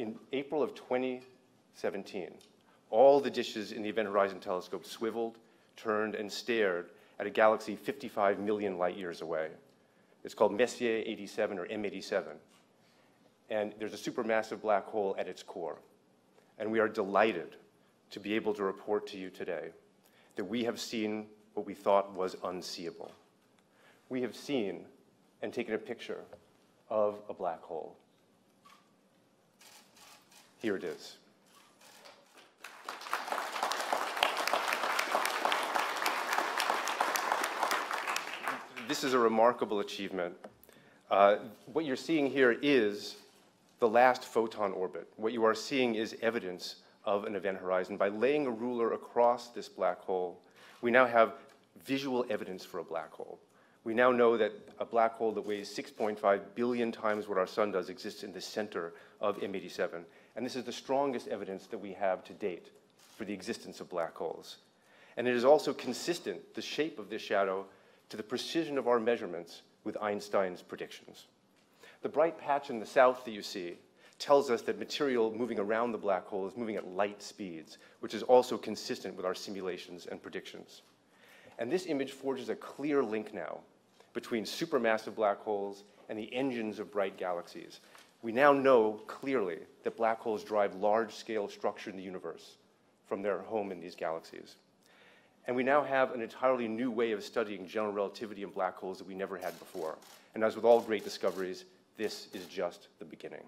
in April of 2017, all the dishes in the Event Horizon Telescope swiveled, turned, and stared at a galaxy 55 million light years away. It's called Messier 87 or M87. And there's a supermassive black hole at its core. And we are delighted to be able to report to you today that we have seen what we thought was unseeable. We have seen and taken a picture of a black hole. Here it is. This is a remarkable achievement. Uh, what you're seeing here is the last photon orbit. What you are seeing is evidence of an event horizon. By laying a ruler across this black hole, we now have visual evidence for a black hole. We now know that a black hole that weighs 6.5 billion times what our sun does exists in the center of M87. And this is the strongest evidence that we have to date for the existence of black holes. And it is also consistent, the shape of this shadow, to the precision of our measurements with Einstein's predictions. The bright patch in the south that you see tells us that material moving around the black hole is moving at light speeds, which is also consistent with our simulations and predictions. And this image forges a clear link now between supermassive black holes and the engines of bright galaxies. We now know clearly that black holes drive large-scale structure in the universe from their home in these galaxies. And we now have an entirely new way of studying general relativity in black holes that we never had before. And as with all great discoveries, this is just the beginning.